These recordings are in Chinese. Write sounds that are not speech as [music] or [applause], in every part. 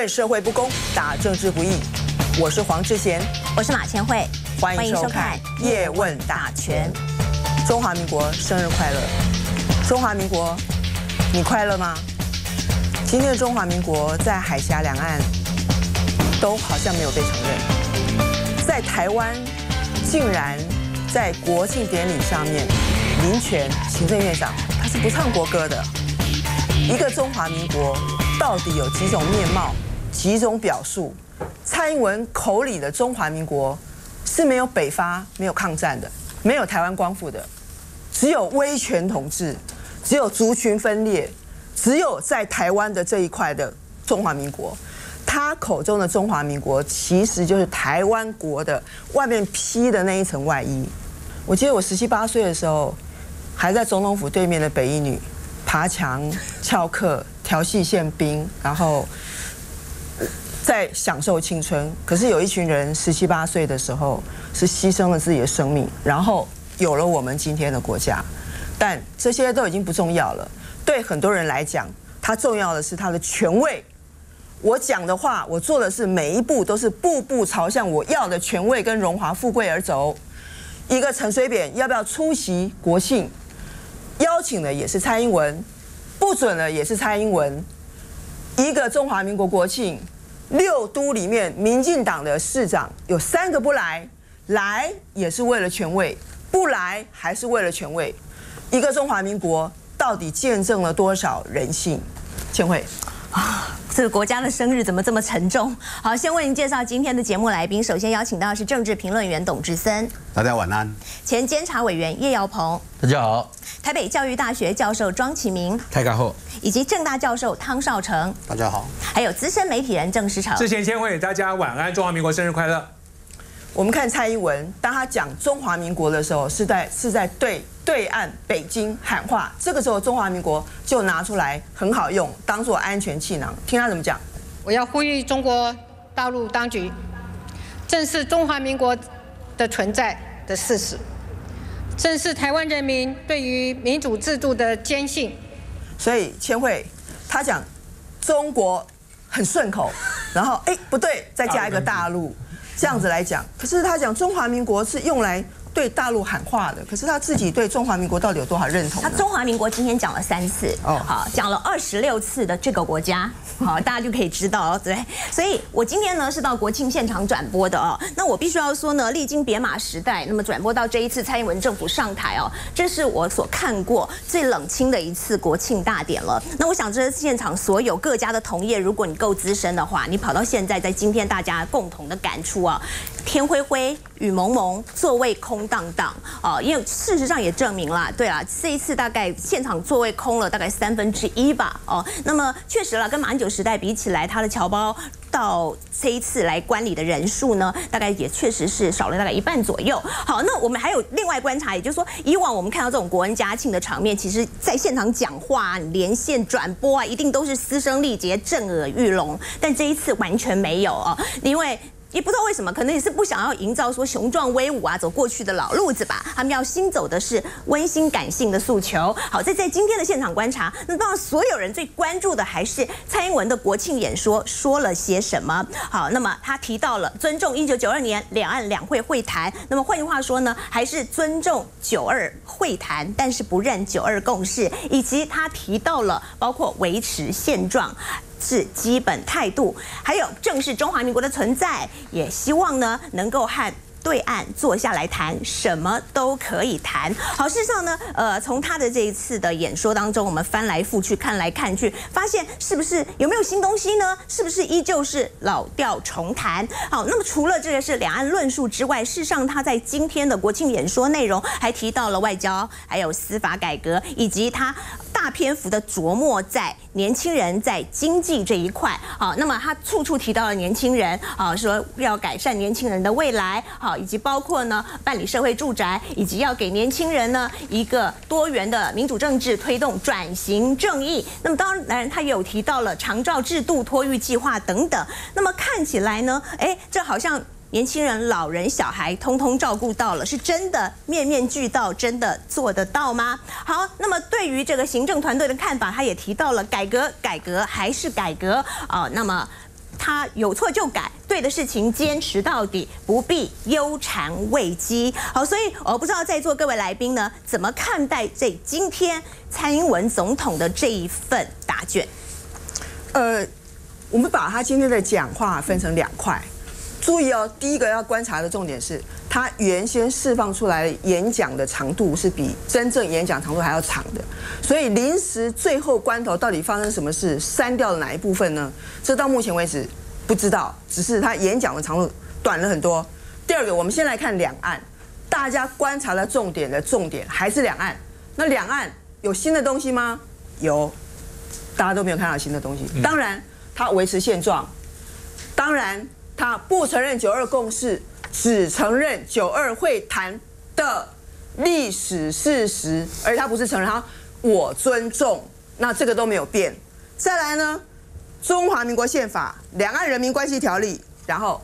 问社会不公，打政治不义。我是黄志贤，我是马千惠，欢迎收看《叶问打拳》。中华民国生日快乐！中华民国，你快乐吗？今天的中华民国在海峡两岸都好像没有被承认，在台湾竟然在国庆典礼上面，林权行政院长他是不唱国歌的。一个中华民国到底有几种面貌、几种表述？蔡英文口里的中华民国是没有北伐、没有抗战的，没有台湾光复的，只有威权统治，只有族群分裂，只有在台湾的这一块的中华民国。他口中的中华民国其实就是台湾国的外面披的那一层外衣。我记得我十七八岁的时候，还在总统府对面的北一女。爬墙、翘课、调戏宪兵，然后在享受青春。可是有一群人十七八岁的时候是牺牲了自己的生命，然后有了我们今天的国家。但这些都已经不重要了。对很多人来讲，它重要的是它的权位。我讲的话，我做的是，每一步都是步步朝向我要的权位跟荣华富贵而走。一个陈水扁要不要出席国庆？邀请的也是蔡英文，不准的也是蔡英文。一个中华民国国庆，六都里面民进党的市长有三个不来，来也是为了权位，不来还是为了权位。一个中华民国到底见证了多少人性？千惠。啊，这个国家的生日怎么这么沉重？好，先为您介绍今天的节目来宾。首先邀请到的是政治评论员董志森，大家晚安。前监察委员叶耀鹏，大家好。台北教育大学教授庄启明，太家好。以及正大教授汤少成，大家好。还有资深媒体人郑世成。之前先会大家晚安，中华民国生日快乐。我们看蔡英文，当他讲中华民国的时候，是在是在对对岸北京喊话。这个时候，中华民国就拿出来很好用，当做安全气囊。听他怎么讲？我要呼吁中国大陆当局正视中华民国的存在的事实，正视台湾人民对于民主制度的坚信。所以，千惠他讲中国很顺口，然后哎不对，再加一个大陆。这样子来讲，可是他讲中华民国是用来对大陆喊话的，可是他自己对中华民国到底有多少认同？他中华民国今天讲了三次，哦，好，讲了二十六次的这个国家。好，[laughs] 大家就可以知道哦，对。所以我今天呢是到国庆现场转播的哦。那我必须要说呢，历经别马时代，那么转播到这一次蔡英文政府上台哦，这是我所看过最冷清的一次国庆大典了。那我想，这现场所有各家的同业，如果你够资深的话，你跑到现在，在今天大家共同的感触啊，天灰灰，雨蒙蒙，座位空荡荡哦。因为事实上也证明了，对啊，这一次大概现场座位空了大概三分之一吧哦。那么确实了，跟马英九。时代比起来，他的侨胞到这一次来观礼的人数呢，大概也确实是少了大概一半左右。好，那我们还有另外观察，也就是说，以往我们看到这种国恩家庆的场面，其实在现场讲话、连线转播啊，一定都是嘶声力竭、震耳欲聋。但这一次完全没有啊，因为。也不知道为什么，可能也是不想要营造说雄壮威武啊，走过去的老路子吧。他们要新走的是温馨感性的诉求。好，在在今天的现场观察，那当然所有人最关注的还是蔡英文的国庆演说说了些什么。好，那么他提到了尊重一九九二年两岸两会会谈，那么换句话说呢，还是尊重九二会谈，但是不认九二共识，以及他提到了包括维持现状。是基本态度，还有正视中华民国的存在，也希望呢能够和。对岸坐下来谈，什么都可以谈。好，事实上呢，呃，从他的这一次的演说当中，我们翻来覆去看来看去，发现是不是有没有新东西呢？是不是依旧是老调重弹？好，那么除了这个是两岸论述之外，事实上他在今天的国庆演说内容还提到了外交，还有司法改革，以及他大篇幅的琢磨在年轻人在经济这一块。好，那么他处处提到了年轻人，啊，说要改善年轻人的未来。好。以及包括呢，办理社会住宅，以及要给年轻人呢一个多元的民主政治，推动转型正义。那么当然，他有提到了长照制度、托育计划等等。那么看起来呢，哎，这好像年轻人、老人、小孩通通照顾到了，是真的面面俱到，真的做得到吗？好，那么对于这个行政团队的看法，他也提到了改革，改革还是改革啊。那么。他有错就改，对的事情坚持到底，不必忧谗畏讥。好，所以我不知道在座各位来宾呢，怎么看待这今天蔡英文总统的这一份答卷？呃，我们把他今天的讲话分成两块。注意哦，第一个要观察的重点是，他原先释放出来演讲的长度是比真正演讲长度还要长的，所以临时最后关头到底发生什么事，删掉了哪一部分呢？这到目前为止不知道，只是他演讲的长度短了很多。第二个，我们先来看两岸，大家观察的重点的重点还是两岸。那两岸有新的东西吗？有，大家都没有看到新的东西。当然，他维持现状，当然。他不承认九二共识，只承认九二会谈的历史事实，而他不是承认他我尊重，那这个都没有变。再来呢，中华民国宪法、两岸人民关系条例，然后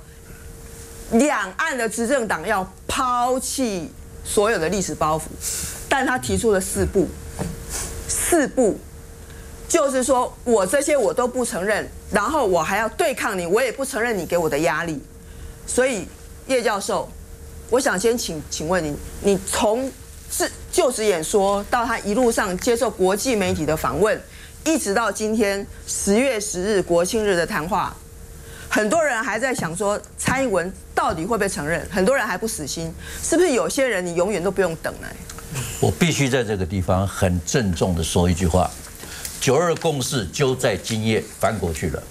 两岸的执政党要抛弃所有的历史包袱，但他提出了四步，四步。就是说我这些我都不承认，然后我还要对抗你，我也不承认你给我的压力。所以叶教授，我想先请请问你，你从是就职演说到他一路上接受国际媒体的访问，一直到今天十月十日国庆日的谈话，很多人还在想说蔡英文到底会不会承认？很多人还不死心，是不是有些人你永远都不用等呢？我必须在这个地方很郑重的说一句话。九二共识就在今夜翻过去了，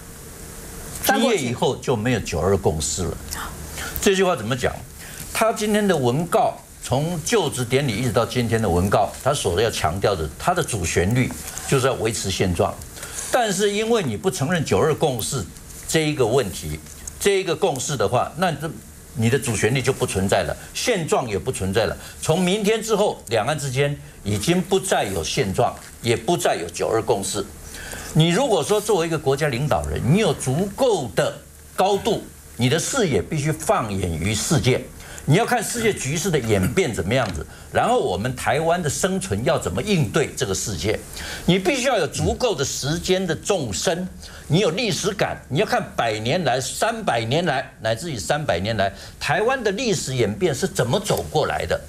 今夜以后就没有九二共识了。这句话怎么讲？他今天的文告，从就职典礼一直到今天的文告，他所要强调的，他的主旋律就是要维持现状。但是因为你不承认九二共识这一个问题，这一个共识的话，那这。你的主旋律就不存在了，现状也不存在了。从明天之后，两岸之间已经不再有现状，也不再有九二共识。你如果说作为一个国家领导人，你有足够的高度，你的视野必须放眼于世界。你要看世界局势的演变怎么样子，然后我们台湾的生存要怎么应对这个世界，你必须要有足够的时间的纵深，你有历史感，你要看百年来、三百年来，乃至于三百年来台湾的历史演变是怎么走过来的。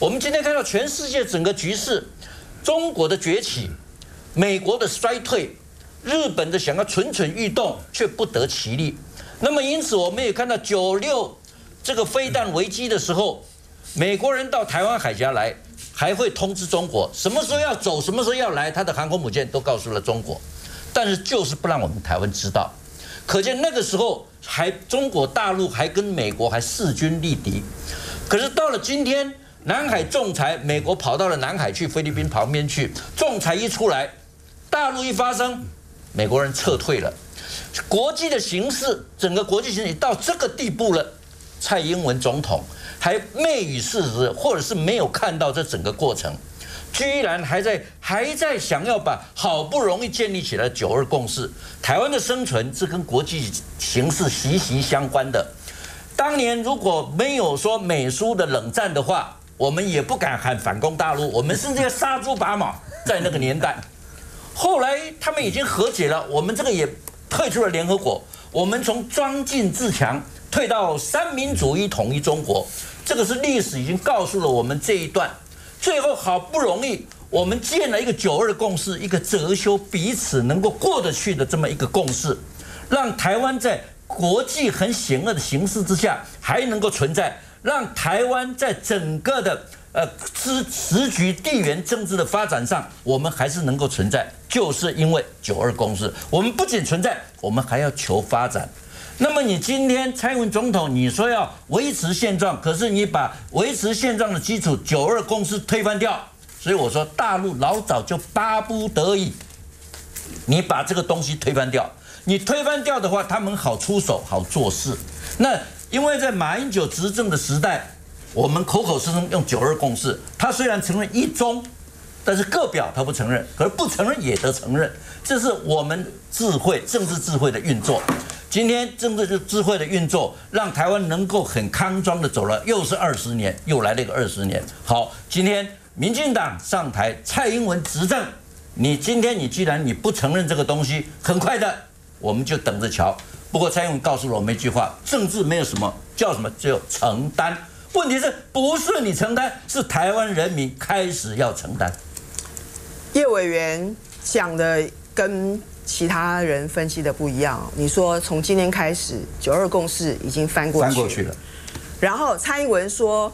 我们今天看到全世界整个局势，中国的崛起，美国的衰退，日本的想要蠢蠢欲动却不得其利。那么因此，我们也看到九六。这个飞弹危机的时候，美国人到台湾海峡来，还会通知中国什么时候要走，什么时候要来，他的航空母舰都告诉了中国，但是就是不让我们台湾知道。可见那个时候还中国大陆还跟美国还势均力敌。可是到了今天，南海仲裁，美国跑到了南海去，菲律宾旁边去，仲裁一出来，大陆一发生，美国人撤退了。国际的形势，整个国际形势到这个地步了。蔡英文总统还昧于事实，或者是没有看到这整个过程，居然还在还在想要把好不容易建立起来的九二共识，台湾的生存是跟国际形势息息相关的。当年如果没有说美苏的冷战的话，我们也不敢喊反攻大陆，我们甚至要杀猪拔马。[laughs] 在那个年代，后来他们已经和解了，我们这个也退出了联合国，我们从装进自强。退到三民主义统一中国，这个是历史已经告诉了我们这一段。最后好不容易我们建了一个九二共识，一个折修彼此能够过得去的这么一个共识，让台湾在国际很险恶的形势之下还能够存在，让台湾在整个的呃时时局地缘政治的发展上，我们还是能够存在，就是因为九二共识。我们不仅存在，我们还要求发展。那么你今天蔡英文总统，你说要维持现状，可是你把维持现状的基础九二共识推翻掉，所以我说大陆老早就巴不得已，你把这个东西推翻掉，你推翻掉的话，他们好出手，好做事。那因为在马英九执政的时代，我们口口声声用九二共识，他虽然承认一中，但是个表他不承认，可是不承认也得承认，这是我们智慧政治智慧的运作。今天政治智慧的运作，让台湾能够很康庄的走了，又是二十年，又来了一个二十年。好，今天民进党上台，蔡英文执政，你今天你既然你不承认这个东西，很快的我们就等着瞧，不过蔡英文告诉了我们一句话：政治没有什么叫什么，只有承担。问题是不是你承担，是台湾人民开始要承担。叶委员讲的跟其他人分析的不一样。你说从今天开始，九二共识已经翻过去，翻过去了。然后蔡英文说，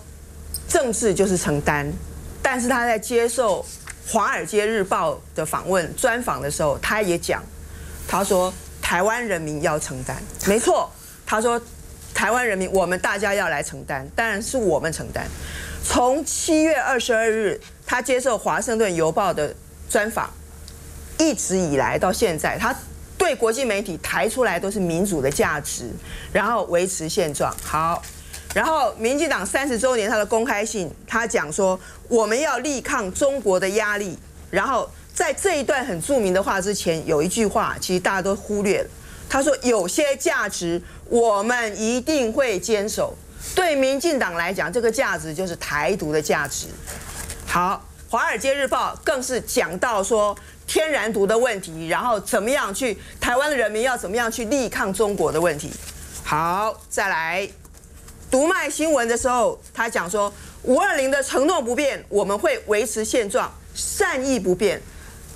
政治就是承担，但是他在接受《华尔街日报》的访问专访的时候，他也讲，他说台湾人民要承担，没错，他说台湾人民我们大家要来承担，当然是我们承担。从七月二十二日他接受《华盛顿邮报》的专访，一直以来到现在，他对国际媒体抬出来都是民主的价值，然后维持现状。好。然后，民进党三十周年他的公开信，他讲说我们要力抗中国的压力。然后在这一段很著名的话之前，有一句话，其实大家都忽略了。他说有些价值我们一定会坚守。对民进党来讲，这个价值就是台独的价值。好，《华尔街日报》更是讲到说天然毒的问题，然后怎么样去台湾的人民要怎么样去力抗中国的问题。好，再来。读卖新闻的时候，他讲说五二零的承诺不变，我们会维持现状，善意不变。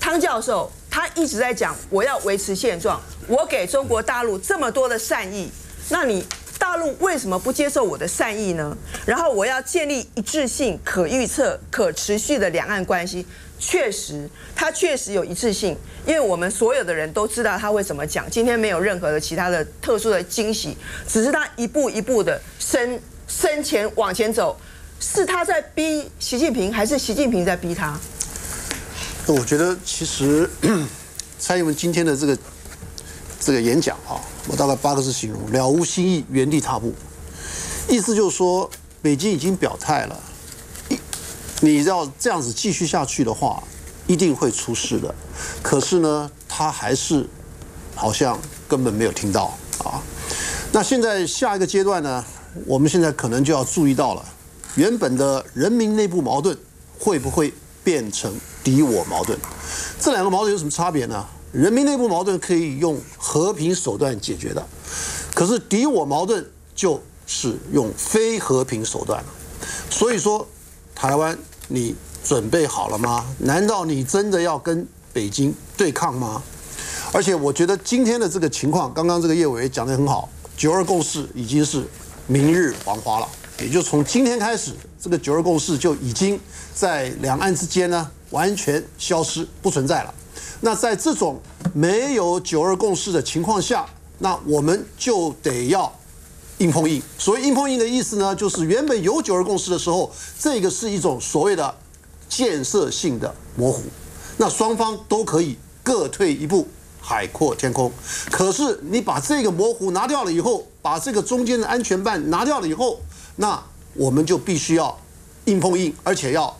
汤教授他一直在讲，我要维持现状，我给中国大陆这么多的善意，那你大陆为什么不接受我的善意呢？然后我要建立一致性、可预测、可持续的两岸关系。确实，他确实有一致性，因为我们所有的人都知道他会怎么讲。今天没有任何的其他的特殊的惊喜，只是他一步一步的升升前往前走，是他在逼习近平，还是习近平在逼他？我觉得其实蔡英文今天的这个这个演讲啊，我大概八个字形容：了无新意，原地踏步。意思就是说，北京已经表态了。你要这样子继续下去的话，一定会出事的。可是呢，他还是好像根本没有听到啊。那现在下一个阶段呢，我们现在可能就要注意到了，原本的人民内部矛盾会不会变成敌我矛盾？这两个矛盾有什么差别呢？人民内部矛盾可以用和平手段解决的，可是敌我矛盾就是用非和平手段了。所以说，台湾。你准备好了吗？难道你真的要跟北京对抗吗？而且我觉得今天的这个情况，刚刚这个叶委讲得很好，九二共识已经是明日黄花了，也就从今天开始，这个九二共识就已经在两岸之间呢完全消失不存在了。那在这种没有九二共识的情况下，那我们就得要。硬碰硬，所谓硬碰硬的意思呢，就是原本有九二共识的时候，这个是一种所谓的建设性的模糊，那双方都可以各退一步，海阔天空。可是你把这个模糊拿掉了以后，把这个中间的安全办拿掉了以后，那我们就必须要硬碰硬，而且要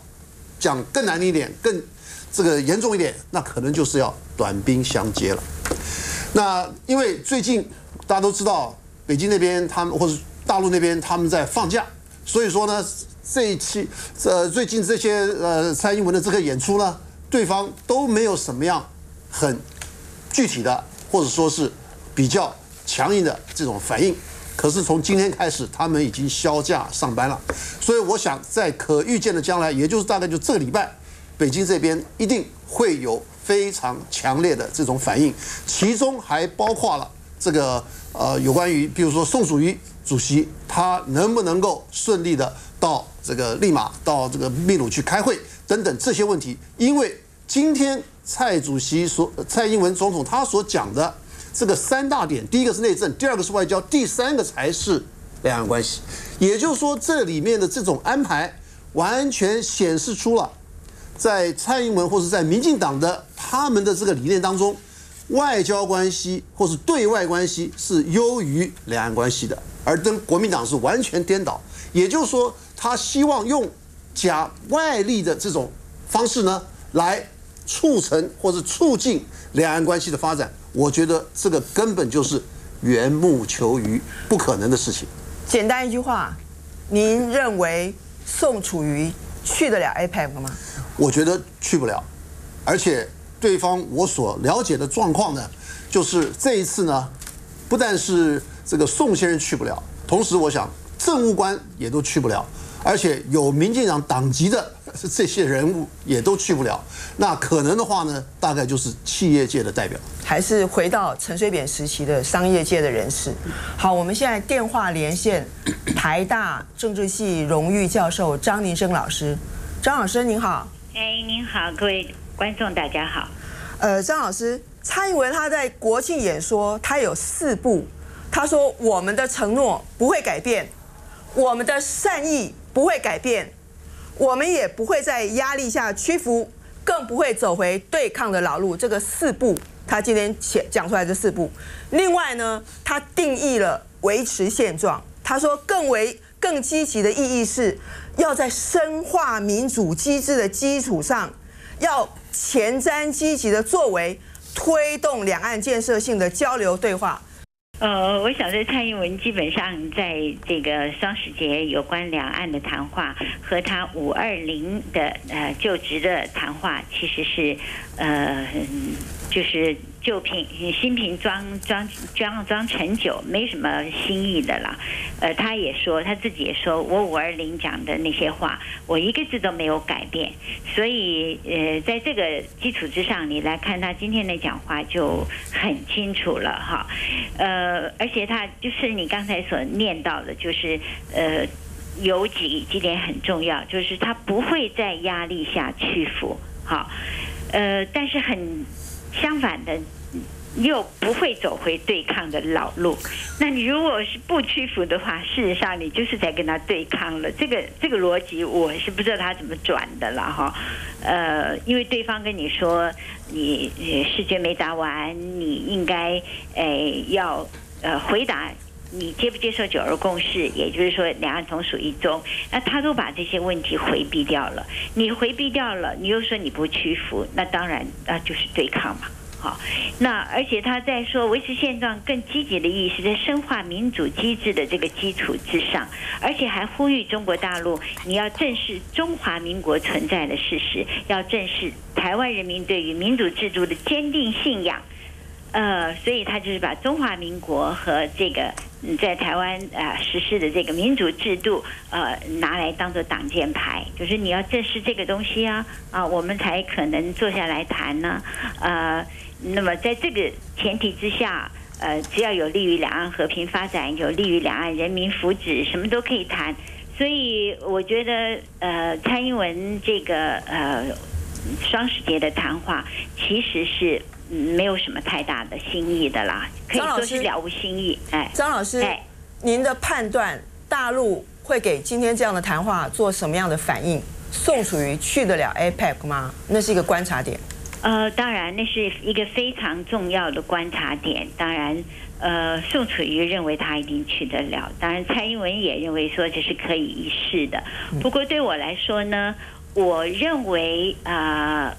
讲更难一点，更这个严重一点，那可能就是要短兵相接了。那因为最近大家都知道。北京那边，他们或者大陆那边，他们在放假，所以说呢，这一期呃最近这些呃蔡英文的这个演出呢，对方都没有什么样很具体的，或者说是比较强硬的这种反应。可是从今天开始，他们已经销假上班了，所以我想在可预见的将来，也就是大概就这个礼拜，北京这边一定会有非常强烈的这种反应，其中还包括了这个。呃，有关于比如说宋楚瑜主席，他能不能够顺利的到这个立马到这个秘鲁去开会等等这些问题，因为今天蔡主席所蔡英文总统他所讲的这个三大点，第一个是内政，第二个是外交，第三个才是两岸关系。也就是说，这里面的这种安排，完全显示出了在蔡英文或者在民进党的他们的这个理念当中。外交关系或是对外关系是优于两岸关系的，而跟国民党是完全颠倒。也就是说，他希望用假外力的这种方式呢，来促成或者促进两岸关系的发展。我觉得这个根本就是缘木求鱼，不可能的事情。简单一句话，您认为宋楚瑜去得了 APEC 吗？我觉得去不了，而且。对方我所了解的状况呢，就是这一次呢，不但是这个宋先生去不了，同时我想政务官也都去不了。而且有民进党党籍的这些人物也都去不了，那可能的话呢，大概就是企业界的代表，还是回到陈水扁时期的商业界的人士。好，我们现在电话连线台大政治系荣誉教授张宁生老师，张老师您好。哎，您好，各位观众大家好。呃，张老师，蔡英文他在国庆演说，他有四步，他说我们的承诺不会改变，我们的善意。不会改变，我们也不会在压力下屈服，更不会走回对抗的老路。这个四步，他今天讲讲出来这四步。另外呢，他定义了维持现状。他说，更为更积极的意义是，要在深化民主机制的基础上，要前瞻积极的作为，推动两岸建设性的交流对话。呃，我想在蔡英文基本上在这个双十节有关两岸的谈话和他五二零的呃就职的谈话，其实是呃就是。旧瓶新瓶装装装装陈酒，没什么新意的了。呃，他也说他自己也说，我五二零讲的那些话，我一个字都没有改变。所以，呃，在这个基础之上，你来看他今天的讲话就很清楚了哈。呃，而且他就是你刚才所念到的，就是呃，有几几点很重要，就是他不会在压力下屈服。好，呃，但是很。相反的，又不会走回对抗的老路。那你如果是不屈服的话，事实上你就是在跟他对抗了。这个这个逻辑我是不知道他怎么转的了哈。呃，因为对方跟你说你试卷没答完，你应该诶要呃回答你接不接受九二共识，也就是说两岸同属一中。那他都把这些问题回避掉了。你回避掉了，你又说你不屈服，那当然那就是对抗嘛。好，那而且他在说维持现状更积极的意义是在深化民主机制的这个基础之上，而且还呼吁中国大陆你要正视中华民国存在的事实，要正视台湾人民对于民主制度的坚定信仰。呃，所以他就是把中华民国和这个在台湾啊实施的这个民主制度呃拿来当做挡箭牌，就是你要正视这个东西啊啊，我们才可能坐下来谈呢，呃。那么，在这个前提之下，呃，只要有利于两岸和平发展，有利于两岸人民福祉，什么都可以谈。所以，我觉得，呃，蔡英文这个呃双十节的谈话，其实是没有什么太大的新意的啦，可以说是了无新意。哎，张老师，哎，您的判断，大陆会给今天这样的谈话做什么样的反应？宋楚瑜去得了 APEC 吗？那是一个观察点。呃，当然，那是一个非常重要的观察点。当然，呃，宋楚瑜认为他一定去得了。当然，蔡英文也认为说这是可以一试的。不过对我来说呢，我认为啊，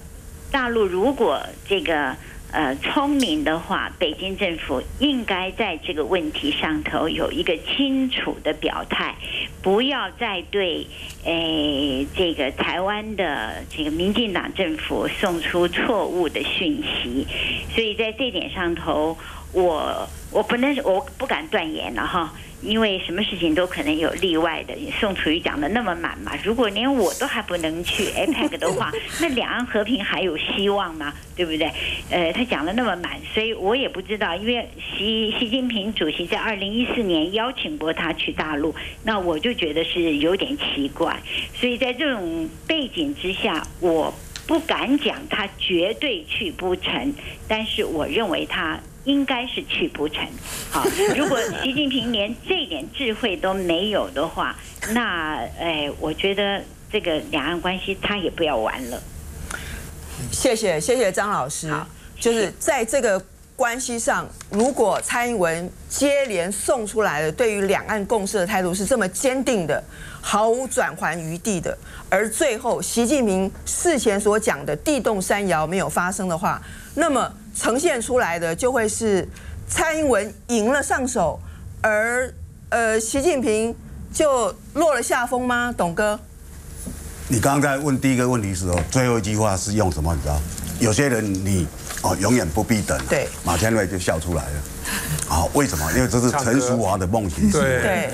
大陆如果这个。呃，聪明的话，北京政府应该在这个问题上头有一个清楚的表态，不要再对诶这个台湾的这个民进党政府送出错误的讯息。所以在这点上头，我我不能我不敢断言了哈。因为什么事情都可能有例外的。宋楚瑜讲的那么满嘛，如果连我都还不能去 APEC 的话，[laughs] 那两岸和平还有希望吗？对不对？呃，他讲的那么满，所以我也不知道。因为习习近平主席在二零一四年邀请过他去大陆，那我就觉得是有点奇怪。所以在这种背景之下，我不敢讲他绝对去不成，但是我认为他。应该是去不成。好，如果习近平连这点智慧都没有的话，那哎，我觉得这个两岸关系他也不要玩了。谢谢谢谢张老师。好，就是在这个关系上，如果蔡英文接连送出来的对于两岸共识的态度是这么坚定的，毫无转圜余地的，而最后习近平事前所讲的地动山摇没有发生的话，那么。呈现出来的就会是蔡英文赢了上手，而呃习近平就落了下风吗？董哥，你刚刚在问第一个问题时候，最后一句话是用什么？你知道？有些人你哦永远不必等。对，马天瑞就笑出来了。好，为什么？因为这是陈淑华的梦想。对对，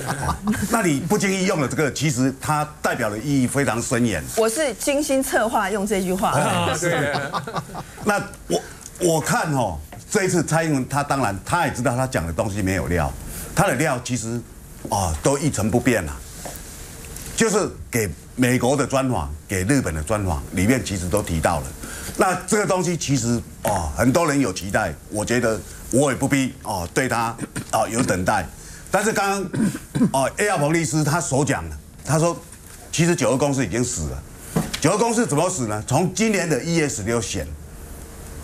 那你不经意用了这个，其实它代表的意义非常深远。我是精心策划用这句话。啊，对，[laughs] 那我我看哦，这一次蔡英文他当然他也知道他讲的东西没有料，他的料其实啊都一成不变了，就是给美国的专访，给日本的专访里面其实都提到了。那这个东西其实哦很多人有期待，我觉得我也不必哦对他啊有等待。但是刚刚哦 A 亚彭律师他所讲的，他说其实九二公司已经死了。九二公司怎么死呢？从今年的一月十六选。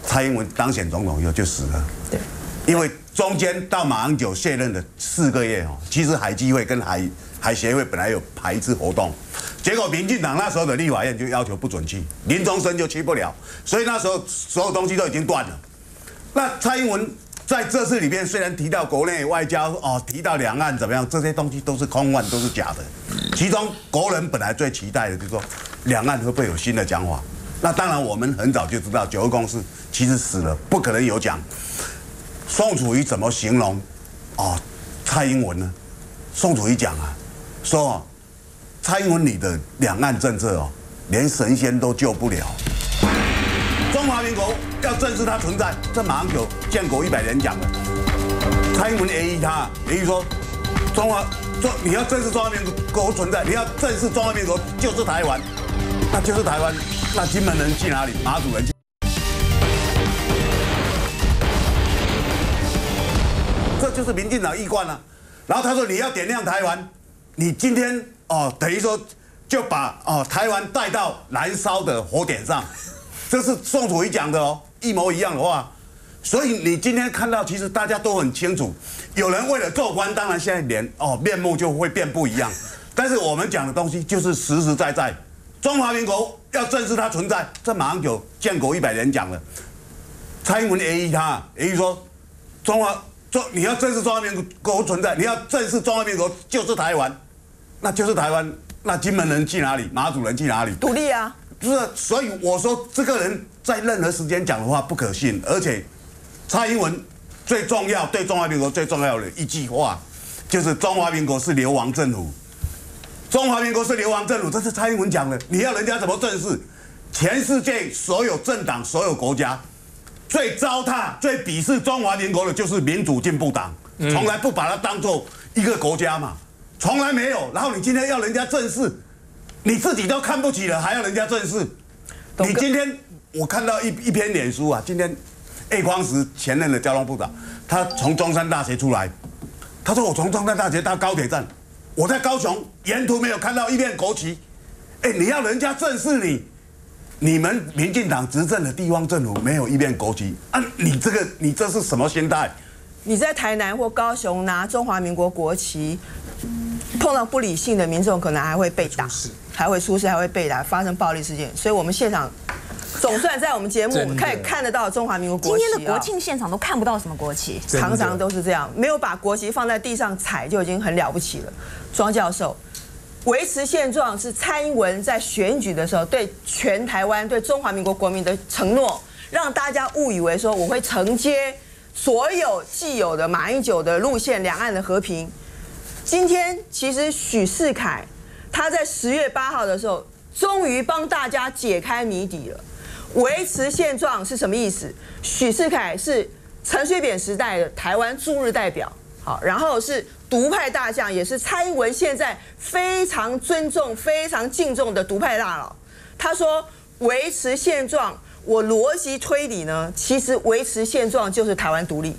蔡英文当选总统以后就死了，对，因为中间到马英九卸任的四个月哦，其实海基会跟海海协会本来有排一次活动，结果民进党那时候的立法院就要求不准去，林中生就去不了，所以那时候所有东西都已经断了。那蔡英文在这次里面虽然提到国内外交哦，提到两岸怎么样，这些东西都是空幻，都是假的。其中国人本来最期待的就是说，两岸会不会有新的讲法？那当然，我们很早就知道九二共识其实死了，不可能有讲。宋楚瑜怎么形容？哦，蔡英文呢？宋楚瑜讲啊，说蔡英文你的两岸政策哦，连神仙都救不了。中华民国要正视它存在，这马上有建国一百年讲的。蔡英文 A 他 A 说，中华中你要正视中华民国存在，你要正视中华民国就是台湾，那就是台湾。那金门人去哪里？马祖人去？是民进党一贯啊。然后他说你要点亮台湾，你今天哦等于说就把哦台湾带到燃烧的火点上，这是宋楚瑜讲的哦，一模一样的话。所以你今天看到，其实大家都很清楚，有人为了做官，当然现在脸哦面目就会变不一样。但是我们讲的东西就是实实在在，中华民国。要正视它存在，这马上就建国一百年讲了。蔡英文 A 他 A 说，中华中你要正视中华民国存在，你要正视中华民国就是台湾，那就是台湾。那金门人去哪里？马祖人去哪里？独立啊！不是，所以我说这个人在任何时间讲的话不可信，而且蔡英文最重要对中华民国最重要的一句话，就是中华民国是流亡政府。中华民国是流亡政府，这是蔡英文讲的。你要人家怎么正视？全世界所有政党、所有国家最糟蹋、最鄙视中华民国的，就是民主进步党，从来不把它当做一个国家嘛，从来没有。然后你今天要人家正视，你自己都看不起了，还要人家正视？你今天我看到一一篇脸书啊，今天叶匡时前任的交通部长，他从中山大学出来，他说我从中山大学到高铁站。我在高雄沿途没有看到一面国旗，哎，你要人家正视你，你们民进党执政的地方政府没有一面国旗啊？你这个你这是什么心态？你在台南或高雄拿中华民国国旗，碰到不理性的民众，可能还会被打，还会出事，还会被打，发生暴力事件。所以我们现场总算在我们节目可以看得到中华民国国旗。今天的国庆现场都看不到什么国旗，常常都是这样，没有把国旗放在地上踩就已经很了不起了。庄教授，维持现状是蔡英文在选举的时候对全台湾、对中华民国国民的承诺，让大家误以为说我会承接所有既有的马英九的路线，两岸的和平。今天其实许世凯他在十月八号的时候，终于帮大家解开谜底了。维持现状是什么意思？许世凯是陈水扁时代的台湾驻日代表，好，然后是。独派大将也是蔡英文现在非常尊重、非常敬重的独派大佬。他说：“维持现状，我逻辑推理呢，其实维持现状就是台湾独立，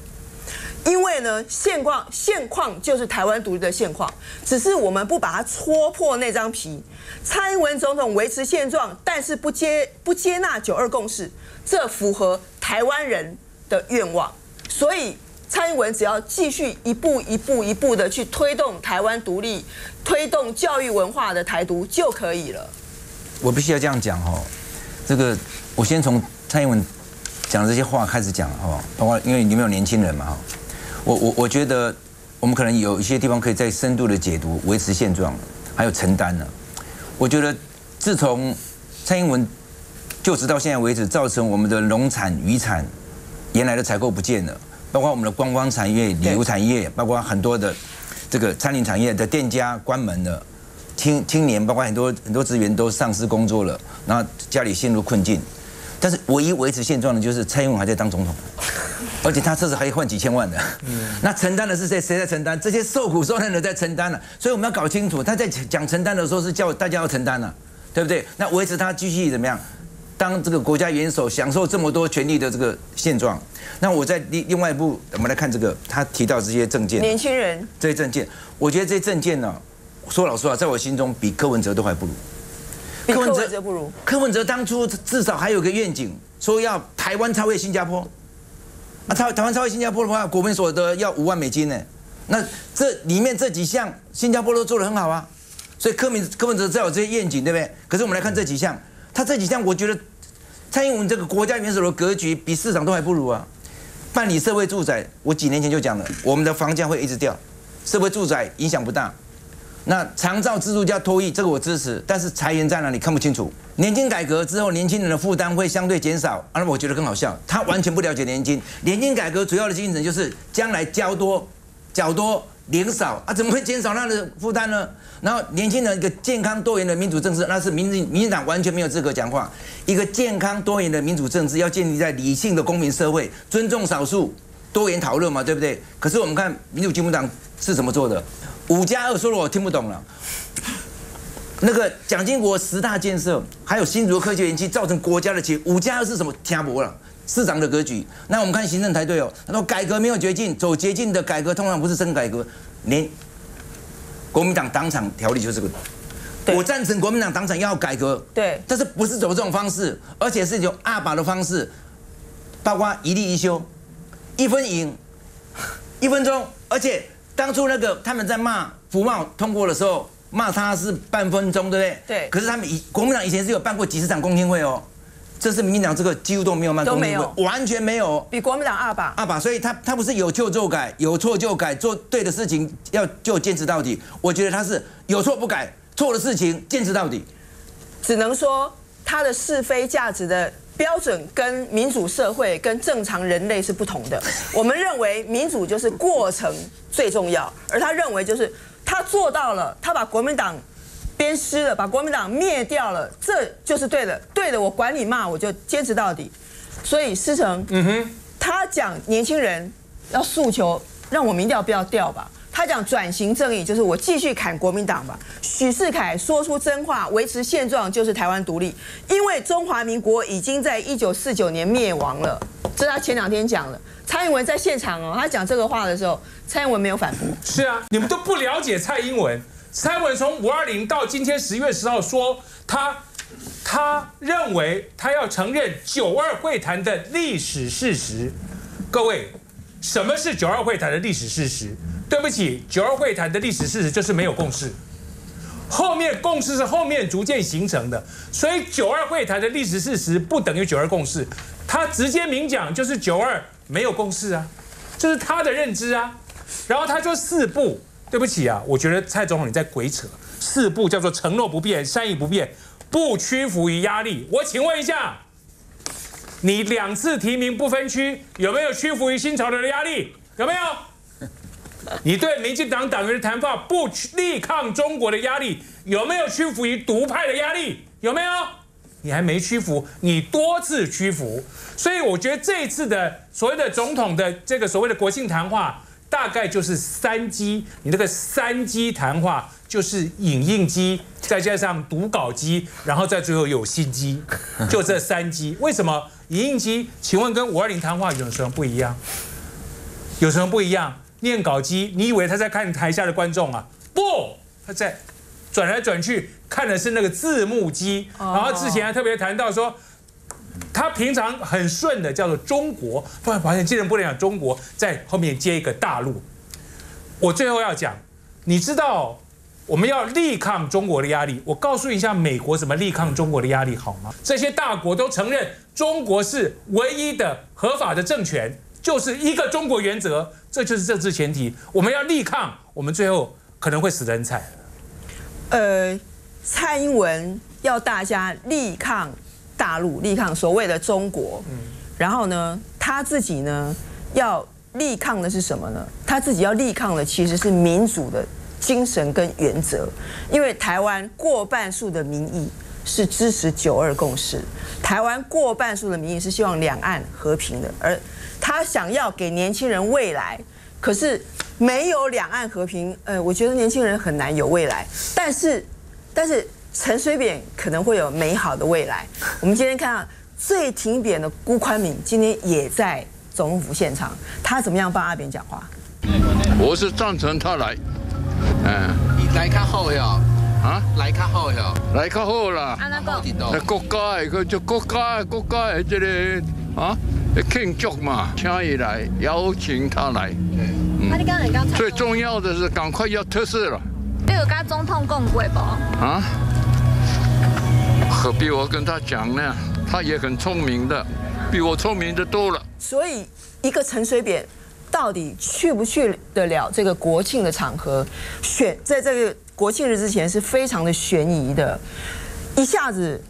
因为呢，现况现况就是台湾独立的现况，只是我们不把它戳破那张皮。蔡英文总统维持现状，但是不接不接纳九二共识，这符合台湾人的愿望，所以。”蔡英文只要继续一步一步一步的去推动台湾独立，推动教育文化的台独就可以了。我必须要这样讲哈，这个我先从蔡英文讲这些话开始讲哦，包括因为你们有年轻人嘛哈，我我我觉得我们可能有一些地方可以再深度的解读维持现状，还有承担呢。我觉得自从蔡英文就职到现在为止，造成我们的农产、渔产原来的采购不见了。包括我们的观光产业、旅游产业，包括很多的这个餐饮产业的店家关门了，青青年包括很多很多资源都丧失工作了，然后家里陷入困境。但是唯一维持现状的就是蔡英文还在当总统，[laughs] 而且他这次还换几千万的，那承担的是谁？谁在承担？这些受苦受难的在承担了。所以我们要搞清楚，他在讲承担的时候是叫大家要承担了，对不对？那维持他继续怎么样？当这个国家元首享受这么多权利的这个现状，那我在另另外一部，我们来看这个，他提到这些证件，年轻人这些证件，我觉得这些证件呢，说老实话，在我心中比柯文哲都还不如。柯文哲不如柯文哲当初至少还有个愿景，说要台湾超越新加坡。那，台台湾超越新加坡的话，国民所得要五万美金呢。那这里面这几项，新加坡都做得很好啊。所以柯明柯文哲在有这些愿景，对不对？可是我们来看这几项，他这几项，我觉得蔡英文这个国家元首的格局比市长都还不如啊。办理社会住宅，我几年前就讲了，我们的房价会一直掉，社会住宅影响不大。那长照制度加脱役，这个我支持，但是裁员在哪里看不清楚。年金改革之后，年轻人的负担会相对减少，而我觉得更好笑，他完全不了解年金。年金改革主要的精神就是将来交多、缴多、领少啊，怎么会减少他的负担呢？然后年轻人一个健康多元的民主政治，那是民民进党完全没有资格讲话。一个健康多元的民主政治要建立在理性的公民社会，尊重少数，多元讨论嘛，对不对？可是我们看民主进步党是怎么做的？五加二说了我听不懂了。那个蒋经国十大建设，还有新竹科学园区造成国家的钱，五加二是什么？听不了，市长的格局。那我们看行政台队哦，他说改革没有捷径，走捷径的改革通常不是真改革。连国民党党产条例就是这个，我赞成国民党党产要改革，对，但是不是走这种方式，而且是用二把的方式，包括一例一休，一分赢，一分钟，而且。当初那个他们在骂福茂通过的时候，骂他是半分钟，对不对？对。可是他们以国民党以前是有办过几十场公听会哦，这是民进党这个几乎都没有慢公听会，完全没有。比国民党二把。二把，所以他他不是有错就改，有错就改，做对的事情要就坚持到底。我觉得他是有错不改，错的事情坚持到底。只能说他的是非价值的。标准跟民主社会跟正常人类是不同的。[laughs] 我们认为民主就是过程最重要，而他认为就是他做到了，他把国民党鞭尸了，把国民党灭掉了，这就是对的。对的，我管你骂，我就坚持到底。所以思成，嗯哼，他讲年轻人要诉求，让我民调不要掉吧。他讲转型正义，就是我继续砍国民党吧。许世凯说出真话，维持现状就是台湾独立，因为中华民国已经在一九四九年灭亡了。这是他前两天讲的。蔡英文在现场哦，他讲这个话的时候，蔡英文没有反驳。是啊，你们都不了解蔡英文。蔡英文从五二零到今天十月十号说，他他认为他要承认九二会谈的历史事实。各位，什么是九二会谈的历史事实？对不起，九二会谈的历史事实就是没有共识，后面共识是后面逐渐形成的，所以九二会谈的历史事实不等于九二共识，他直接明讲就是九二没有共识啊，这是他的认知啊，然后他说四不，对不起啊，我觉得蔡总统你在鬼扯，四不叫做承诺不变，善意不变，不屈服于压力，我请问一下，你两次提名不分区，有没有屈服于新潮流的压力？有没有？[laughs] 你对民进党党员的谈话不力抗中国的压力，有没有屈服于独派的压力？有没有？你还没屈服，你多次屈服，所以我觉得这一次的所谓的总统的这个所谓的国庆谈话，大概就是三机。你那个三机谈话就是影印机，再加上读稿机，然后再最后有新机，[laughs] 就这三机。为什么影印机？请问跟五二零谈话有什么不一样？有什么不一样？念稿机，你以为他在看台下的观众啊？不，他在转来转去看的是那个字幕机。然后之前还特别谈到说，他平常很顺的叫做中国，突然发现竟然不能讲中国，在后面接一个大陆。我最后要讲，你知道我们要力抗中国的压力，我告诉一下美国怎么力抗中国的压力好吗？这些大国都承认中国是唯一的合法的政权。就是一个中国原则，这就是政治前提。我们要力抗，我们最后可能会死得很惨。呃，蔡英文要大家力抗大陆，力抗所谓的中国。嗯。然后呢，他自己呢要力抗的是什么呢？他自己要力抗的其实是民主的精神跟原则，因为台湾过半数的民意是支持九二共识，台湾过半数的民意是希望两岸和平的，而他想要给年轻人未来，可是没有两岸和平，呃，我觉得年轻人很难有未来，但是，但是陈水扁可能会有美好的未来。[laughs] 我们今天看到最挺扁的辜宽敏，今天也在。总统府现场，他怎么样帮阿扁讲话？我是赞成他来，嗯，来较好呀，啊，来较好呀，来较好啦。啊，那个国家的，就国家的国家的这个啊，庆祝嘛，请伊来，邀请他来。嗯，那你刚才刚最重要的是赶快要特色了。你有跟总统讲过不？啊？可比我跟他讲呢？他也很聪明的。比我聪明的多了，所以一个陈水扁到底去不去得了这个国庆的场合？选在这个国庆日之前是非常的悬疑的，一下子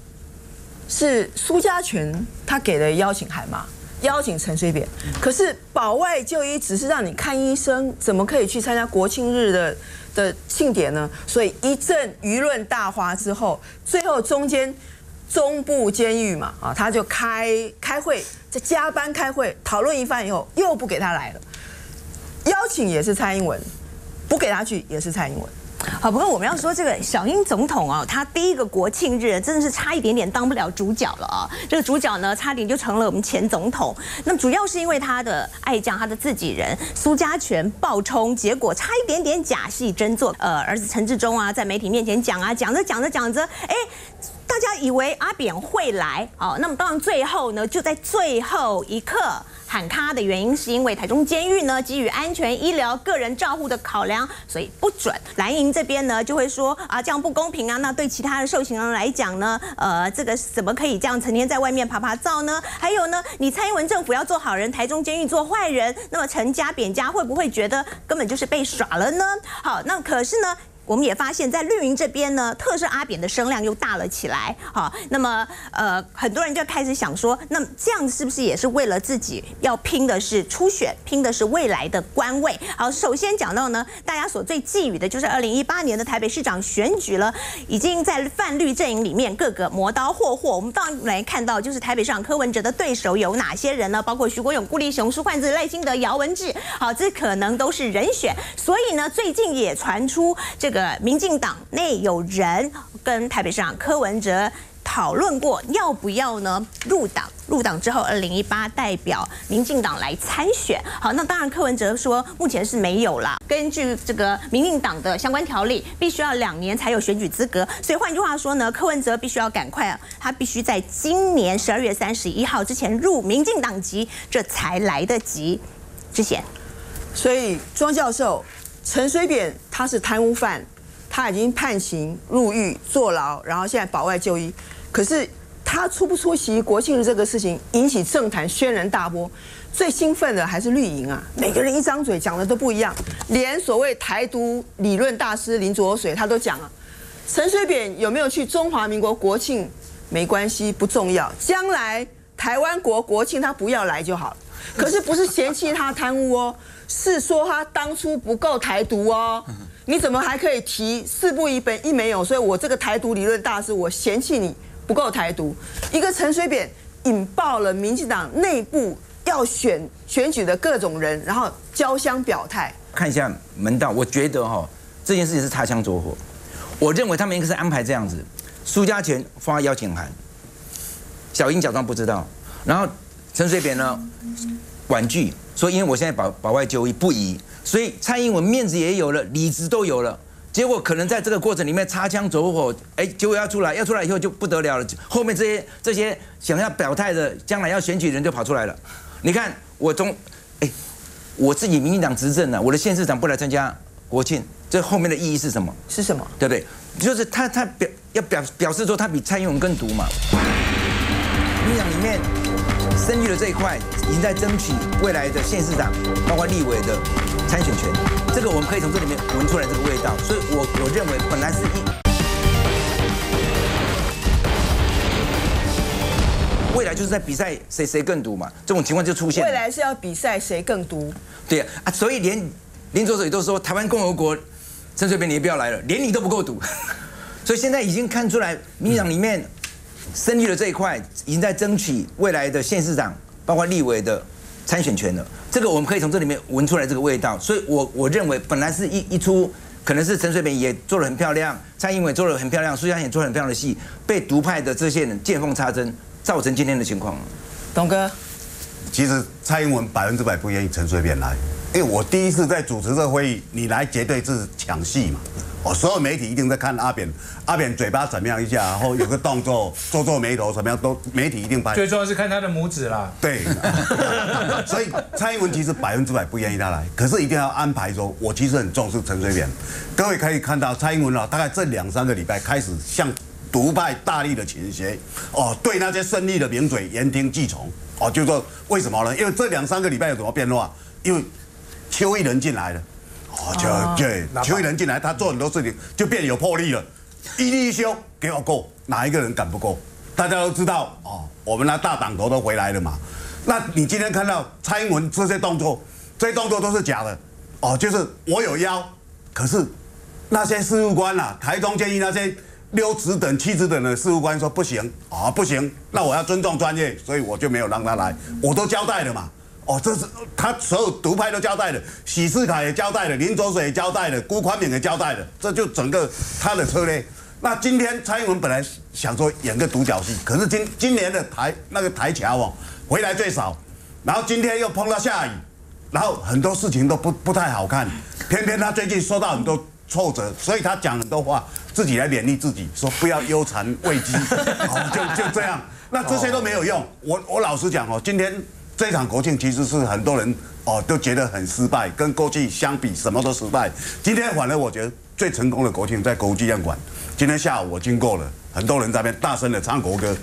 是苏家全他给的邀请函吗，邀请陈水扁，可是保外就医只是让你看医生，怎么可以去参加国庆日的的庆典呢？所以一阵舆论大哗之后，最后中间。中部监狱嘛，啊，他就开开会，在加班开会讨论一番以后，又不给他来了。邀请也是蔡英文，不给他去也是蔡英文。好，不过我们要说这个小英总统啊，他第一个国庆日真的是差一点点当不了主角了啊。这个主角呢，差点就成了我们前总统。那么主要是因为他的爱将，他的自己人苏家全爆冲，结果差一点点假戏真做。呃，儿子陈志忠啊，在媒体面前讲啊，讲着讲着讲着，哎。大家以为阿扁会来，哦，那么当然最后呢，就在最后一刻喊卡的原因，是因为台中监狱呢，基于安全、医疗、个人照护的考量，所以不准。蓝营这边呢，就会说啊，这样不公平啊。那对其他的受刑人来讲呢，呃，这个怎么可以这样成天在外面爬爬灶呢？还有呢，你蔡英文政府要做好人，台中监狱做坏人，那么陈家、扁家会不会觉得根本就是被耍了呢？好，那可是呢？我们也发现，在绿营这边呢，特赦阿扁的声量又大了起来。好，那么呃，很多人就开始想说，那么这样是不是也是为了自己要拼的是初选，拼的是未来的官位？好，首先讲到呢，大家所最觊觎的就是二零一八年的台北市长选举了，已经在泛绿阵营里面各个磨刀霍霍。我们当然来看到，就是台北市长柯文哲的对手有哪些人呢？包括徐国勇、顾立雄、苏焕智、赖清德、姚文智。好，这可能都是人选。所以呢，最近也传出这。个对民进党内有人跟台北市长柯文哲讨论过要不要呢入党，入党之后二零一八代表民进党来参选。好，那当然柯文哲说目前是没有啦。根据这个民进党的相关条例，必须要两年才有选举资格。所以换句话说呢，柯文哲必须要赶快，他必须在今年十二月三十一号之前入民进党籍，这才来得及。之前，所以庄教授。陈水扁他是贪污犯，他已经判刑入狱坐牢，然后现在保外就医。可是他出不出席国庆日这个事情引起政坛轩然大波，最兴奋的还是绿营啊！每个人一张嘴讲的都不一样，连所谓台独理论大师林卓水他都讲了：陈水扁有没有去中华民国国庆没关系，不重要，将来台湾国国庆他不要来就好了。可是不是嫌弃他贪污哦。是说他当初不够台独哦，[laughs] 你怎么还可以提四不一本一没有？所以我这个台独理论大师，我嫌弃你不够台独。一个陈水扁引爆了民进党内部要选选举的各种人，然后交相表态。看一下门道，我觉得哈这件事情是擦枪走火。我认为他们应该是安排这样子：苏家全发邀请函，小英假装不知道，然后陈水扁呢婉拒。说，因为我现在保保外就医不宜，所以蔡英文面子也有了，理子都有了，结果可能在这个过程里面擦枪走火，哎，结果要出来，要出来以后就不得了了，后面这些这些想要表态的，将来要选举人就跑出来了。你看我从，哎，我自己民进党执政呢，我的县市长不来参加国庆，这后面的意义是什么？是什么？对不对？就是他他表要表表示说他比蔡英文更毒嘛。民进党里面。生育的这一块已经在争取未来的县市长，包括立委的参选权，这个我们可以从这里面闻出来这个味道，所以我我认为本来是一。未来就是在比赛谁谁更毒嘛，这种情况就出现。未来是要比赛谁更毒？对啊，所以连连左手也都说台湾共和国陈水扁你也不要来了，连你都不够毒。[laughs] 所以现在已经看出来，民进党里面胜利的这一块已经在争取未来的县市长，包括立委的参选权了。这个我们可以从这里面闻出来这个味道。所以我我认为本来是一一出。可能是陈水扁也做得很漂亮，蔡英文做得很漂亮，苏家也做得很漂亮的戏，被独派的这些人见缝插针，造成今天的情况。董哥，其实蔡英文百分之百不愿意陈水扁来，因为我第一次在主持这个会议，你来绝对是抢戏嘛。哦，所有媒体一定在看阿扁，阿扁嘴巴怎么样一下，然后有个动作，皱皱眉头怎么样，都媒体一定拍。最重要是看他的拇指啦。对，[laughs] 所以蔡英文其实百分之百不愿意他来，可是一定要安排说，我其实很重视陈水扁。各位可以看到，蔡英文啊，大概这两三个礼拜开始向独派大力的倾斜，哦，对那些胜利的名嘴言听计从，哦，就说为什么呢？因为这两三个礼拜有什么变化？因为邱毅人进来了。哦，就对，邱毅人进来，他做很多事情就变有魄力了。一立一修给我过，哪一个人敢不过？大家都知道哦，我们那大党头都回来了嘛。那你今天看到蔡英文这些动作，这些动作都是假的哦，就是我有腰，可是那些事务官啊，台中建议那些六职等、七职等的事务官说不行啊，不行，那我要尊重专业，所以我就没有让他来，我都交代了嘛。哦，这是他所有独派都交代了，许世凯也交代了，林卓水也交代了，辜宽敏也交代了，这就整个他的策略。那今天蔡英文本来想说演个独角戏，可是今今年的台那个台侨哦回来最少，然后今天又碰到下雨，然后很多事情都不不太好看，偏偏他最近受到很多挫折，所以他讲很多话，自己来勉励自己，说不要忧残畏机，就就这样。那这些都没有用，我我老实讲哦，今天。这场国庆其实是很多人哦都觉得很失败，跟过去相比什么都失败。今天反而我觉得最成功的国庆在国务纪念馆。今天下午我经过了，很多人在那边大声的唱国歌，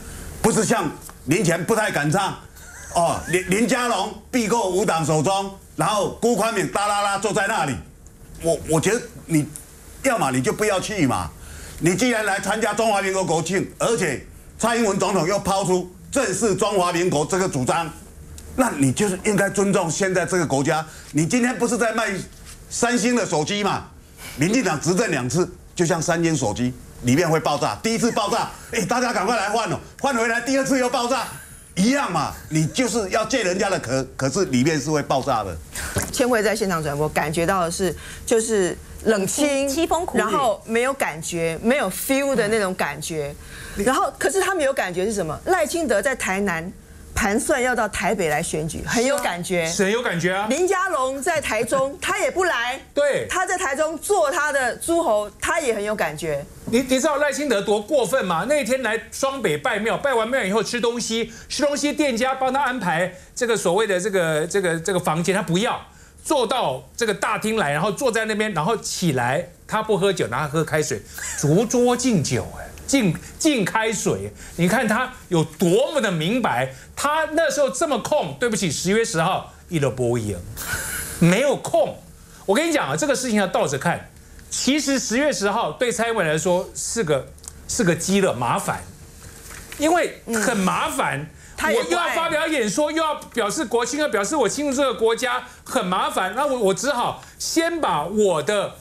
不是像林前不太敢唱哦。林林佳龙避过五党手中，然后辜宽敏哒啦啦坐在那里。我我觉得你要么你就不要去嘛。你既然来参加中华民国国庆，而且蔡英文总统又抛出正式中华民国这个主张。那你就是应该尊重现在这个国家。你今天不是在卖三星的手机嘛？民进党执政两次，就像三星手机里面会爆炸，第一次爆炸，哎，大家赶快来换哦，换回来，第二次又爆炸，一样嘛。你就是要借人家的壳，可是里面是会爆炸的。千惠在现场转播，感觉到的是就是冷清、凄风苦雨，然后没有感觉、没有 feel 的那种感觉。然后，可是他们有感觉是什么？赖清德在台南。盘算要到台北来选举，很有感觉。很有感觉啊？林佳龙在台中，他也不来。[laughs] 对，他在台中做他的诸侯，他也很有感觉。你你知道赖清德多过分吗？那天来双北拜庙，拜完庙以后吃东西，吃东西店家帮他安排这个所谓的这个这个这个房间，他不要，坐到这个大厅来，然后坐在那边，然后起来，他不喝酒，拿喝开水，[laughs] 逐桌敬酒，哎。敬敬开水，你看他有多么的明白。他那时候这么空，对不起，十月十号一乐波赢，没有空。我跟你讲啊，这个事情要倒着看。其实十月十号对蔡英文来说是个是个鸡了麻烦，因为很麻烦。我又要发表演说，又要表示国庆，要表示我庆祝这个国家，很麻烦。那我我只好先把我的。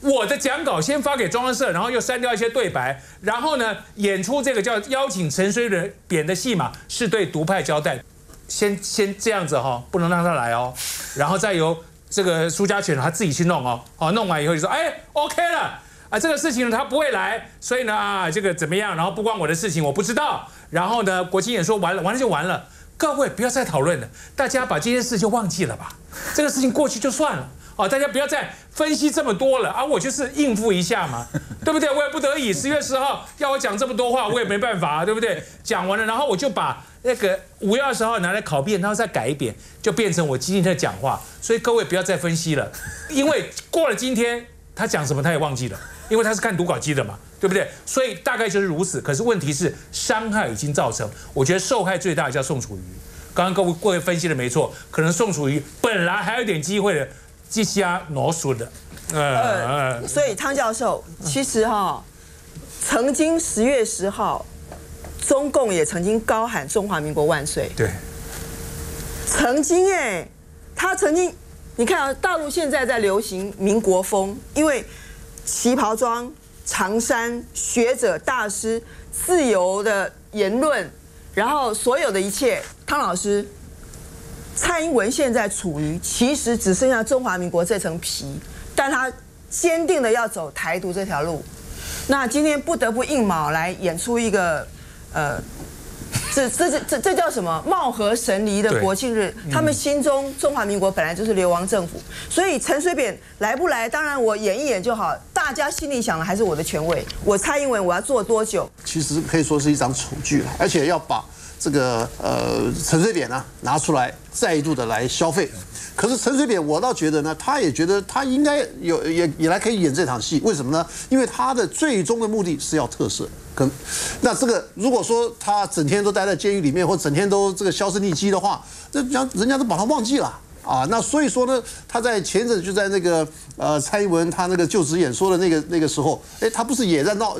我的讲稿先发给中央社，然后又删掉一些对白，然后呢，演出这个叫邀请陈水扁的戏码，是对独派交代。先先这样子哈，不能让他来哦，然后再由这个苏家全他自己去弄哦，好，弄完以后就说，哎，OK 了啊，这个事情他不会来，所以呢啊，这个怎么样？然后不关我的事情，我不知道。然后呢，国庆演说完了，完了就完了。各位不要再讨论了，大家把这件事就忘记了吧，这个事情过去就算了。哦，大家不要再分析这么多了啊！我就是应付一下嘛，对不对？我也不得已，十月十号要我讲这么多话，我也没办法，对不对？讲完了，然后我就把那个五月二十号拿来拷贝，然后再改一遍，就变成我今天的讲话。所以各位不要再分析了，因为过了今天他讲什么他也忘记了，因为他是看读稿机的嘛，对不对？所以大概就是如此。可是问题是伤害已经造成，我觉得受害最大的叫宋楚瑜。刚刚各位各位分析的没错，可能宋楚瑜本来还有点机会的。这些挪数的，呃，所以汤教授其实哈，曾经十月十号中共也曾经高喊中华民国万岁。对，曾经哎，他曾经，你看啊，大陆现在在流行民国风，因为旗袍装、长衫、学者大师、自由的言论，然后所有的一切，汤老师，蔡英文现在处于其实只剩下中华民国这层皮，但他坚定的要走台独这条路，那今天不得不硬卯来演出一个，呃。[laughs] 这这这这这叫什么？貌合神离的国庆日，他们心中中华民国本来就是流亡政府，所以陈水扁来不来，当然我演一演就好。大家心里想的还是我的权威，我蔡英文我要做多久？其实可以说是一场丑剧了，而且要把这个呃陈水扁呢拿出来再度的来消费。可是陈水扁，我倒觉得呢，他也觉得他应该有也也来可以演这场戏。为什么呢？因为他的最终的目的是要特赦。跟那这个如果说他整天都待在监狱里面，或整天都这个销声匿迹的话，这人人家都把他忘记了啊。那所以说呢，他在前阵就在那个呃蔡英文他那个就职演说的那个那个时候，哎，他不是也在闹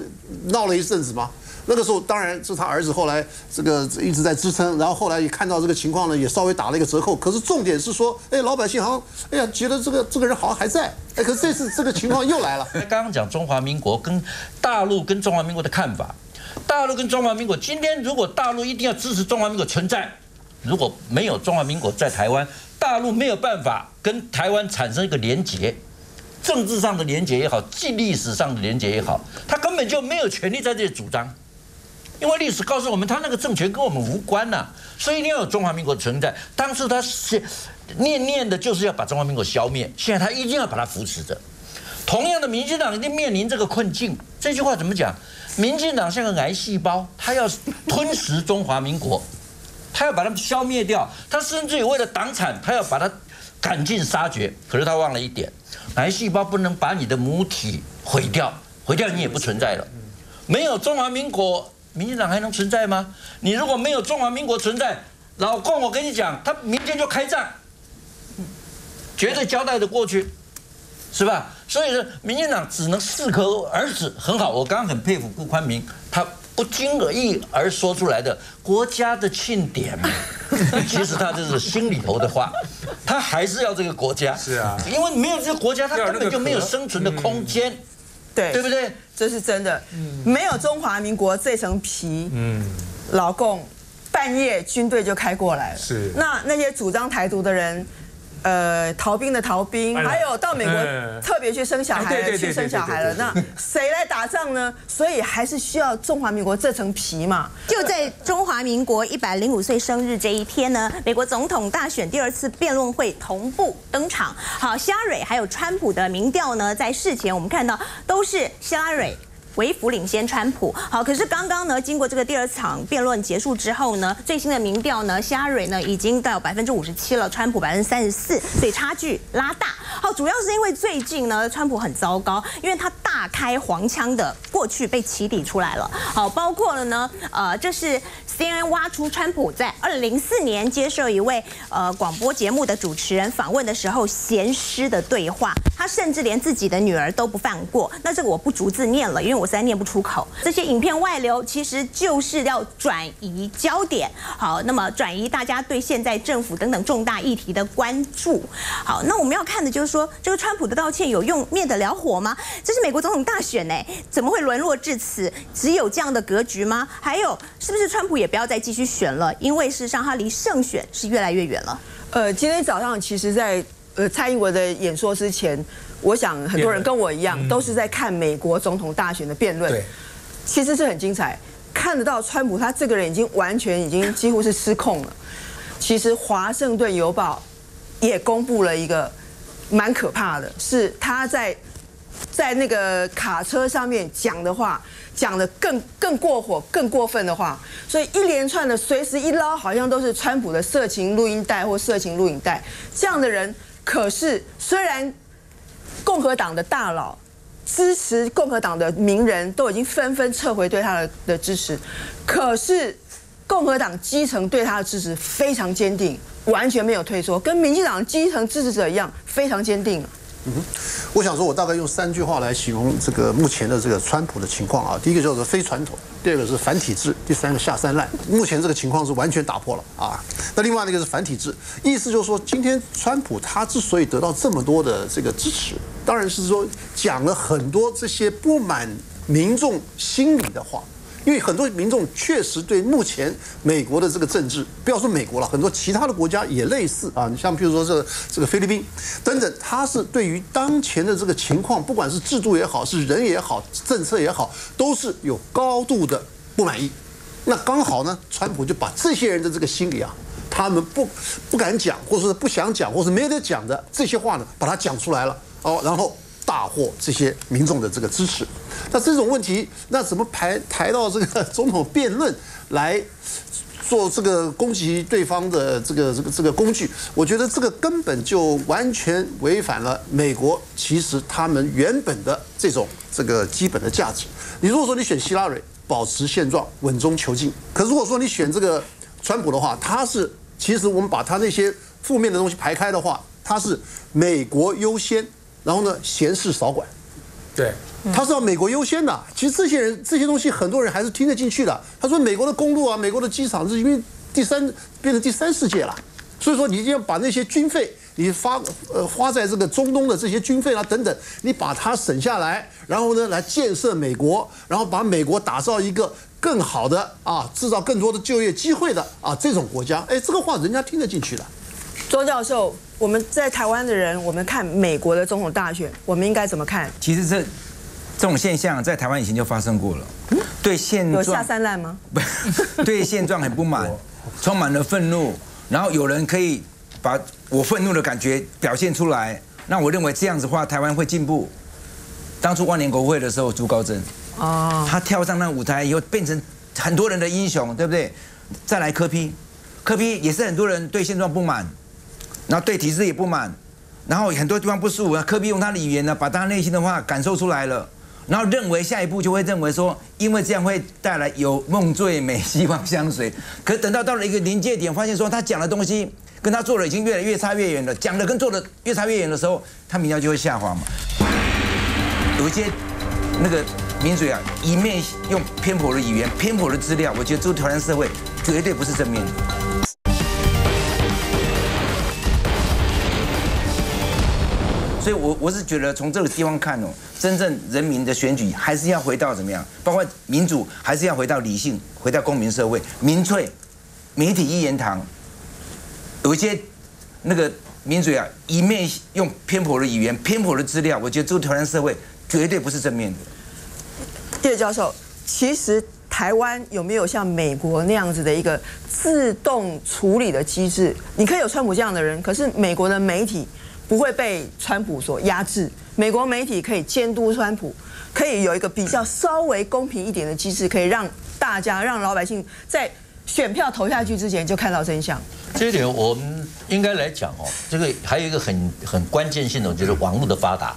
闹了一阵子吗？那个时候当然是他儿子后来这个一直在支撑，然后后来也看到这个情况呢，也稍微打了一个折扣。可是重点是说，哎，老百姓好像哎呀觉得这个这个人好像还在，哎，可是这次这个情况又来了。刚刚讲中华民国跟大陆跟中华民国的看法，大陆跟中华民国今天如果大陆一定要支持中华民国存在，如果没有中华民国在台湾，大陆没有办法跟台湾产生一个连结，政治上的连结也好，记历史上的连结也好，他根本就没有权利在这里主张。因为历史告诉我们，他那个政权跟我们无关呐，所以一定要有中华民国存在。当时他是念念的就是要把中华民国消灭，现在他一定要把它扶持着。同样的，民进党一定面临这个困境。这句话怎么讲？民进党像个癌细胞，他要吞食中华民国，[laughs] 他要把它消灭掉。他甚至于为了党产，他要把它赶尽杀绝。可是他忘了一点，癌细胞不能把你的母体毁掉，毁掉你也不存在了。没有中华民国。民进党还能存在吗？你如果没有中华民国存在，老共我跟你讲，他明天就开战，绝对交代的过去，是吧？所以说，民进党只能适可而止，很好。我刚刚很佩服顾宽明，他不经而意而说出来的国家的庆典，[laughs] 其实他这是心里头的话，他还是要这个国家，是啊，因为没有这个国家，他根本就没有生存的空间。对，对不对？这是真的。没有中华民国这层皮，嗯，老共半夜军队就开过来了。是。那那些主张台独的人。呃，逃兵的逃兵，还有到美国特别去生小孩去生小孩了，那谁来打仗呢？所以还是需要中华民国这层皮嘛。就在中华民国一百零五岁生日这一天呢，美国总统大选第二次辩论会同步登场。好，希拉蕊还有川普的民调呢，在事前我们看到都是希拉蕊。微幅领先川普，好，可是刚刚呢，经过这个第二场辩论结束之后呢，最新的民调呢，希拉蕊呢已经到百分之五十七了，川普百分之三十四，所以差距拉大。好，主要是因为最近呢，川普很糟糕，因为他大开黄腔的过去被起底出来了。好，包括了呢，呃，这是 CNN 挖出川普在二零零四年接受一位呃广播节目的主持人访问的时候闲诗的对话，他甚至连自己的女儿都不放过。那这个我不逐字念了，因为我实在念不出口。这些影片外流，其实就是要转移焦点。好，那么转移大家对现在政府等等重大议题的关注。好，那我们要看的就是说，这个川普的道歉有用灭得了火吗？这是美国总统大选呢，怎么会沦落至此？只有这样的格局吗？还有，是不是川普也不要再继续选了？因为事实上他离胜选是越来越远了。呃，今天早上其实，在呃蔡英文的演说之前。我想很多人跟我一样，都是在看美国总统大选的辩论，其实是很精彩，看得到川普他这个人已经完全已经几乎是失控了。其实《华盛顿邮报》也公布了一个蛮可怕的，是他在在那个卡车上面讲的话，讲的更更过火、更过分的话，所以一连串的随时一捞，好像都是川普的色情录音带或色情录影带。这样的人，可是虽然。共和党的大佬、支持共和党的名人都已经纷纷撤回对他的的支持，可是共和党基层对他的支持非常坚定，完全没有退缩，跟民进党基层支持者一样非常坚定。嗯哼，我想说，我大概用三句话来形容这个目前的这个川普的情况啊。第一个叫做非传统，第二个是反体制，第三个下三滥。目前这个情况是完全打破了啊。那另外那个是反体制，意思就是说，今天川普他之所以得到这么多的这个支持，当然是说讲了很多这些不满民众心理的话。因为很多民众确实对目前美国的这个政治，不要说美国了，很多其他的国家也类似啊。你像比如说这个这个菲律宾等等，他是对于当前的这个情况，不管是制度也好，是人也好，政策也好，都是有高度的不满意。那刚好呢，川普就把这些人的这个心理啊，他们不不敢讲，或者是不想讲，或是没得讲的这些话呢，把它讲出来了哦，然后。大获这些民众的这个支持，那这种问题，那怎么排抬到这个总统辩论来做这个攻击对方的这个这个这个工具？我觉得这个根本就完全违反了美国其实他们原本的这种这个基本的价值。你如果说你选希拉蕊，保持现状，稳中求进；可如果说你选这个川普的话，他是其实我们把他那些负面的东西排开的话，他是美国优先。然后呢，闲事少管，对，他是要美国优先的。其实这些人这些东西，很多人还是听得进去的。他说美国的公路啊，美国的机场是因为第三变成第三世界了，所以说你一定要把那些军费，你发呃花在这个中东的这些军费啊等等，你把它省下来，然后呢来建设美国，然后把美国打造一个更好的啊，制造更多的就业机会的啊这种国家。哎，这个话人家听得进去的。周教授。我们在台湾的人，我们看美国的总统大选，我们应该怎么看？其实这这种现象在台湾以前就发生过了。对现状有下三滥吗？不，[laughs] 对现状很不满，充满了愤怒，然后有人可以把我愤怒的感觉表现出来。那我认为这样子的话，台湾会进步。当初万年国会的时候，朱高正哦，他跳上那舞台以后，变成很多人的英雄，对不对？再来柯批，柯批也是很多人对现状不满。然后对体制也不满，然后很多地方不舒服。科比用他的语言呢，把他内心的话感受出来了，然后认为下一步就会认为说，因为这样会带来有梦最美，希望相随。可等到到了一个临界点，发现说他讲的东西跟他做的已经越来越差越远了，讲的跟做的越差越远的时候，他民调就会下滑嘛。有一些那个名嘴啊，一面用偏颇的语言、偏颇的资料，我觉得这个挑战社会绝对不是正面的。所以，我我是觉得从这个地方看哦，真正人民的选举还是要回到怎么样？包括民主，还是要回到理性，回到公民社会。民粹，媒体一言堂，有一些那个民主啊，一面用偏颇的语言、偏颇的资料，我觉得这个挑战社会绝对不是正面的。叶教授，其实台湾有没有像美国那样子的一个自动处理的机制？你可以有川普这样的人，可是美国的媒体。不会被川普所压制，美国媒体可以监督川普，可以有一个比较稍微公平一点的机制，可以让大家、让老百姓在选票投下去之前就看到真相。这一点我们应该来讲哦，这个还有一个很很关键性的，就是网络的发达。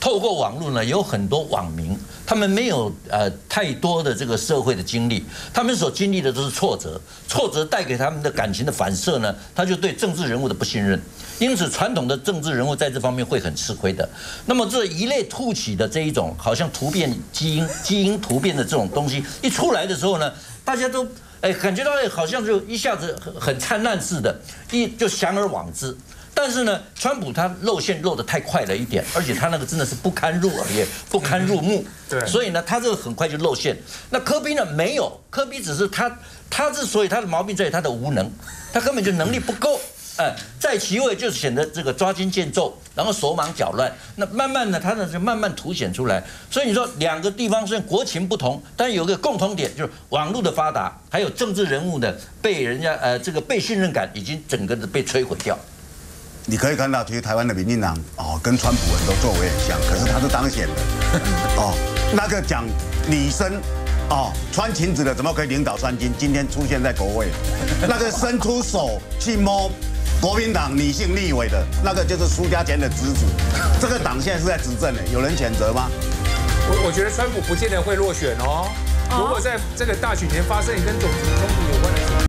透过网络呢，有很多网民，他们没有呃太多的这个社会的经历，他们所经历的都是挫折，挫折带给他们的感情的反射呢，他就对政治人物的不信任，因此传统的政治人物在这方面会很吃亏的。那么这一类突起的这一种好像突变基因、基因突变的这种东西一出来的时候呢，大家都哎感觉到好像就一下子很很灿烂似的，一就降而往之。但是呢，川普他露馅露得太快了一点，而且他那个真的是不堪入耳，也 [laughs] 不堪入目。对，所以呢，他这个很快就露馅。那科比呢，没有，科比只是他，他之所以他的毛病在于他的无能，他根本就能力不够。哎，在其位就显得这个抓襟见肘，然后手忙脚乱。那慢慢的，他呢就慢慢凸显出来。所以你说两个地方虽然国情不同，但有个共同点，就是网络的发达，还有政治人物的被人家呃这个被信任感已经整个的被摧毁掉。你可以看到，其实台湾的民进党哦，跟川普很多作为很像，可是他是当选的哦。那个讲女生哦，穿裙子的怎么可以领导三军？今天出现在国会，那个伸出手去摸国民党女性立委的那个就是苏家贤的侄子。[laughs] 这个党现在是在执政的，有人谴责吗？我我觉得川普不见得会落选哦。如果在这个大选前发生一跟总统。